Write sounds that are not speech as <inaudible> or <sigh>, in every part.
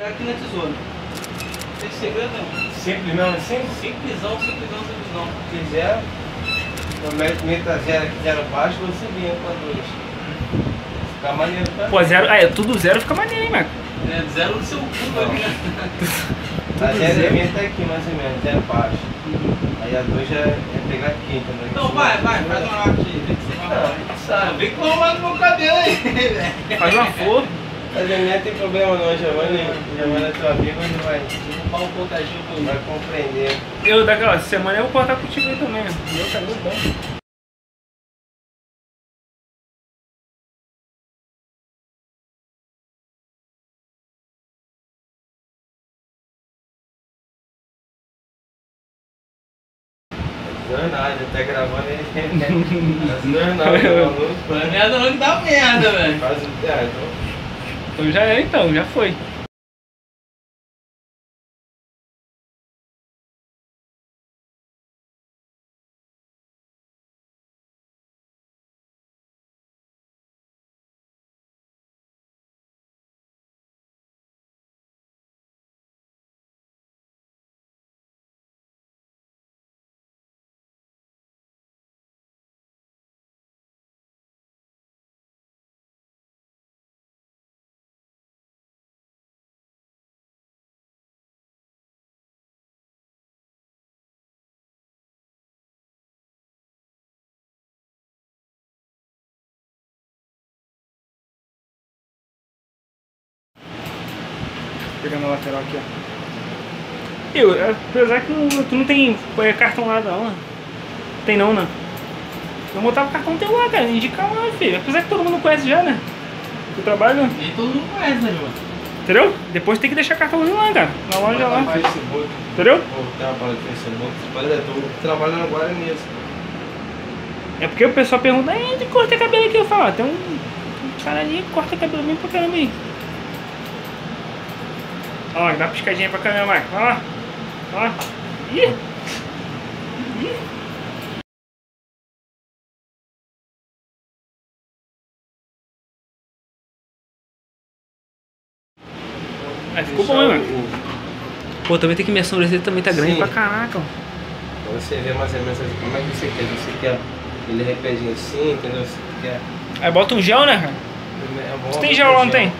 Tá aqui na tesoura. Não tem segredo não. Simples mesmo assim? Simplesão, simplesão, simplesão. Se zero, meto meta zero aqui, zero baixo, você vinha pra dois. Fica maneiro tá? Pô, zero. Ah, é tudo zero fica maneiro, hein, Marco? É, zero no seu cu, né? <laughs> A zero. zero minha tá aqui mais ou menos, zero baixo. Aí a dois já é pegar aqui, entendeu? Então vai, vai, faz uma arte. Vê que vai. Sabe. Vem com uma no meu cabelo aí. Faz uma flor. Mas a minha tem problema não, Giovanni. Giovanni é teu amigo, ele vai, Vou um pontadinho com vai compreender. Eu, daquela semana eu vou cortar contigo aí também. Meu cabelo bom. Danado, ele tá gravando ele. Danado, maluco. Merda não que dá merda, velho. Faz o. Ah, então. Então já é, então, já foi. Pegando a lateral aqui, ó. Eu, apesar que não- tu não tem é, cartão lá não, né? Tem não, né? Eu botava o cartão teu lá, cara, indica lá, filho. Apesar que todo mundo conhece já, né? Tu trabalha, Nem todo mundo conhece, né, João? entendeu? Depois tem que deixar cartãozinho lá, cara. Na loja lá. Facebook. Entendeu? Vou trabalhar no Facebook. Olha, eu tô trabalhando agora nisso. É porque o pessoal pergunta, "Ei, onde corta cabelo aqui? Eu falo, ah, tem um, um cara ali que corta cabelo mesmo pra caramba aí. Ó, dá uma piscadinha pra câmera, Marco. Ó. Ó. Ih! Ih! Aí ficou bom, mano? o- Pô, também tem que minha sobrancelha também tá grande Sim. pra caraca, ó. Pra você ver mais ou menos assim, como é que você quer. Você quer ele arrepiadinho assim, entendeu? Você quer. Aí bota um gel, né, cara? É bom Você tem gel lá, não tem?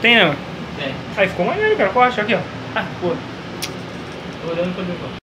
Tem, né, mano? Tem. Aí ficou maneiro, cara. Corte aqui, ó. Ah, pô. Tô olhando pra mim,